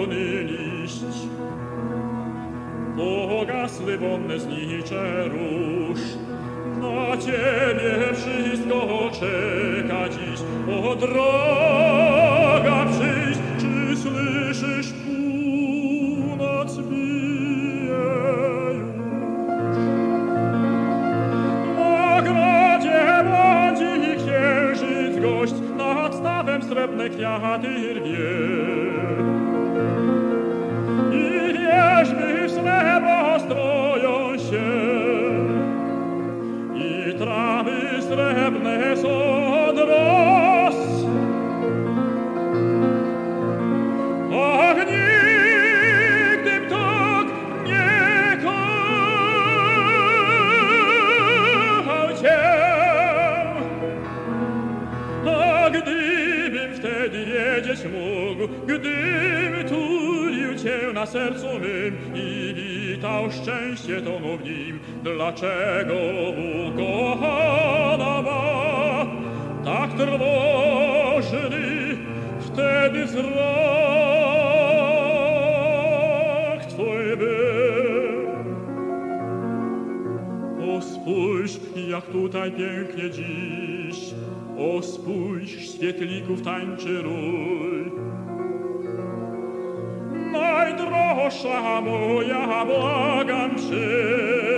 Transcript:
strony liść. Pogasły wonne znicze róż, na Ciebie wszystko czeka dziś. O droga przyjdź, czy słyszysz północ bije już? Na gradzie błądzi księżyc gość, nad stawem srebrne kwiaty rwie. Wtedy wiedzieć mógł, gdybym tulił cię na sercu mym i witał szczęście to w nim, dlaczego ukochana ma tak trwożny wtedy wzrok spójrz, jak tutaj pięknie dziś, o spójrz, świetlików tańczy rój. Najdroższa moja, błagam cię,